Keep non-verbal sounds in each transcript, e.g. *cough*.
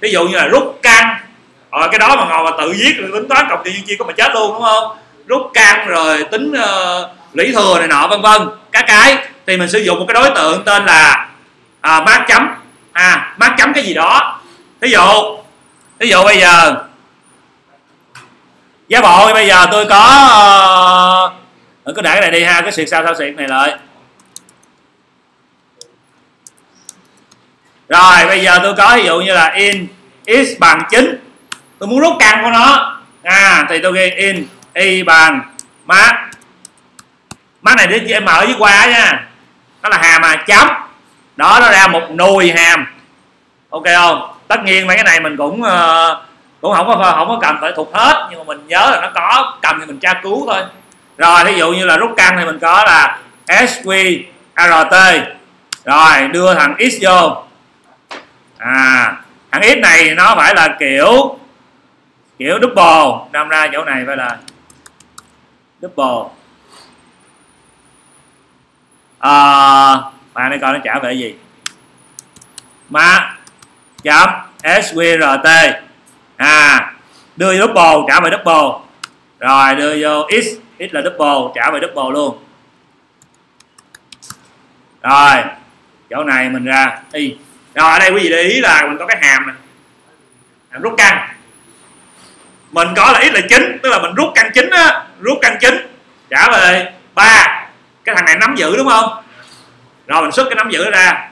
ví dụ như là rút căn. Rồi cái đó mà ngồi mà tự viết rồi tính toán cộng trừ nhân chia có mà chết luôn đúng không? Rút căn rồi tính uh, lũy thừa này nọ vân vân. Các cái thì mình sử dụng một cái đối tượng tên là à, mát chấm. À mát chấm cái gì đó. Ví dụ ví dụ bây giờ giá bộ bây giờ tôi có ờ, uh, cứ để cái này đi ha cái xịt sao sao xịt này lại. Rồi bây giờ tôi có ví dụ như là in x bằng 9 tôi muốn rút căn của nó. À thì tôi ghi in y bằng mát. Mát này để em mở với qua nha. Nó là hàm mà chấm. Đó nó ra một nùi hàm. Ok không? Tất nhiên mấy cái này mình cũng uh, cũng không có không có cần phải thuộc hết nhưng mà mình nhớ là nó có cầm thì mình tra cứu thôi. Rồi ví dụ như là rút căn thì mình có là sqrt rồi đưa thằng x vô à thằng x này nó phải là kiểu kiểu double đâm ra chỗ này phải là double. À, bạn đây coi nó trả về gì. Mà chấm sqrt à đưa vô double trả về double. Rồi đưa vô x x là double trả về double luôn. Rồi chỗ này mình ra y rồi, ở đây quý vị để ý là mình có cái hàm này. Hàm rút căn mình có là x là chính tức là mình rút căn chính á, rút căn chính trả về ba. Cái thằng này nắm giữ đúng không? Rồi, mình xuất cái nắm giữ ra.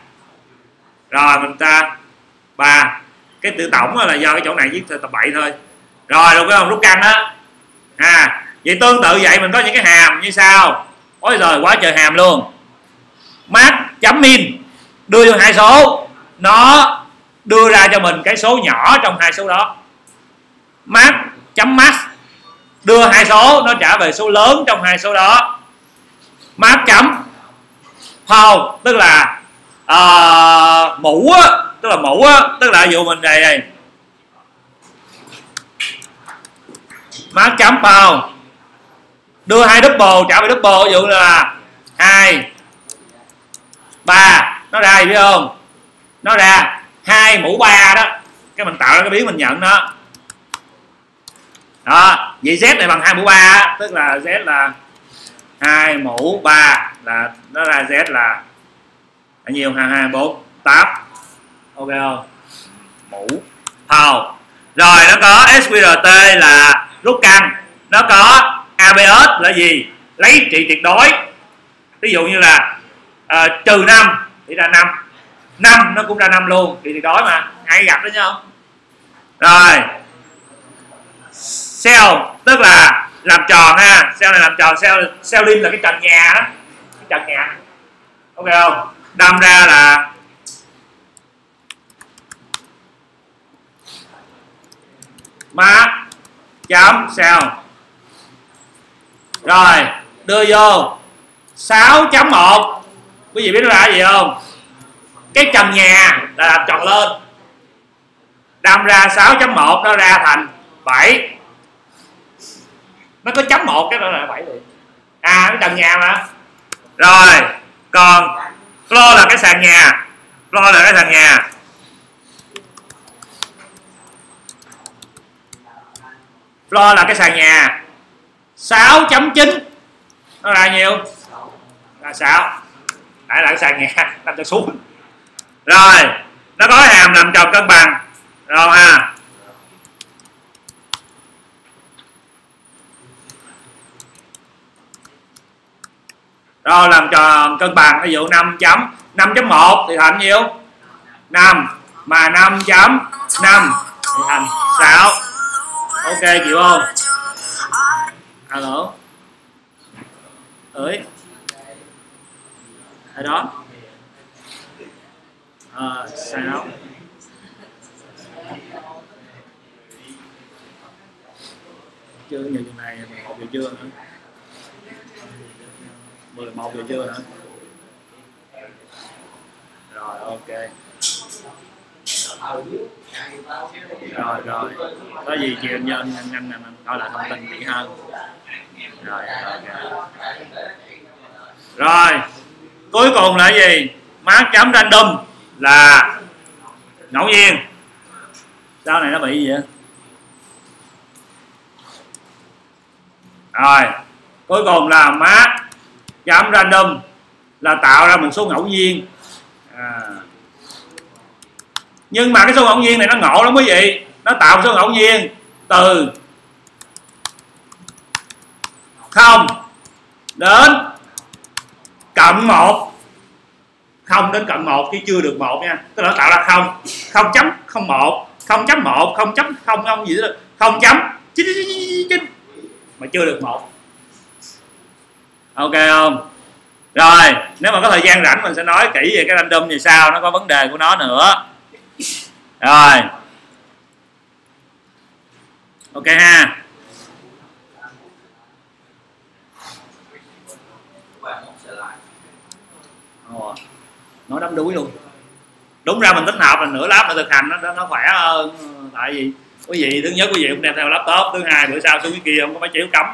Rồi, mình ta, ba. Cái tự tổng là do cái chỗ này viết tập bậy thôi. Rồi được không rút căn đó à vậy tương tự vậy, mình có những cái hàm như sau. Ôi rồi quá trời hàm luôn. Mát chấm min đưa vô hai số nó đưa ra cho mình cái số nhỏ trong hai số đó. Mát chấm max đưa hai số nó trả về số lớn trong hai số đó. Mát chấm phao tức là uh, mũ á, tức là mũ á, tức là dụ mình đây này, mát chấm phao đưa hai double trả về double ví dụ là hai ba nó ra gì biết không? Nó ra hai mũ ba đó cái mình tạo ra cái biến mình nhận nó đó vậy z này bằng hai mũ ba tức là z là hai mũ ba là nó ra z là bao nhiêu? Hai hai bốn tám. Ok không? Mũ hầu rồi nó có sqrt là rút căn nó có abs là gì? Lấy trị tuyệt đối. Ví dụ như là uh, trừ năm thì ra năm năm, nó cũng ra năm luôn. Thì tuyệt đối mà. Ai gặp đó nhau? Rồi. Sell tức là làm tròn ha. Sell này làm tròn. Sell selling lim là cái trần nhà đó. Cái trần nhà. Ok không? Đâm ra là má chấm sell rồi, đưa vô. 6.1 quý vị biết nó là gì không? Cái trần nhà là làm tròn lên. Đâm ra 6.1 nó ra thành 7 nó có chấm một cái đó là 7 liền. À cái trần nhà mà. Rồi, còn floor là cái sàn nhà. Floor là cái sàn nhà. Floor là cái sàn nhà. 6.9 nó là nhiều là 6 lại là cái sàn nhà *laughs* nằm cho xuống rồi, nó có hàm nằm tròn cân bằng. Rồi, ha. Rồi, làm tròn cân bằng, ví dụ 5 chấm 5.1 thì thành nhiêu? 5 mà 5 chấm 5 thì thành 6 ok, chịu không? Alo. Ơi. Ở đó? À, sao? Chưa nhiều chừng này một giờ trưa nữa 11 giờ trưa hả? Rồi ok. Rồi rồi. Có gì chị em nhân nhanh nhanh nhanh coi lại thông tin kỹ hơn. Rồi ok. Rồi cuối cùng là gì? Mát chấm random là ngẫu nhiên. Sau này nó bị gì vậy? Rồi, cuối cùng là mát. Chấm random là tạo ra một số ngẫu nhiên. À. nhưng mà cái số ngẫu nhiên này nó ngộ lắm quý vị. Nó tạo số ngẫu nhiên từ không đến cộng một không đến cận một chứ chưa được một nha. Tức là nó tạo ra không. Không chấm, không một. Không chấm một, không chấm không không gì đó. Không chấm. Chín chín mà chưa được một. Ok không? Rồi, nếu mà có thời gian rảnh mình sẽ nói kỹ về cái random về sao nó có vấn đề của nó nữa. Rồi. Ok ha. Đuổi luôn. Đúng ra mình tích hợp là nửa láp là thực hành nó nó khỏe hơn, tại vì quý vị, thứ nhất quý vị cũng đem theo laptop, thứ hai bữa sau xuống cái kia không có máy chịu cấm.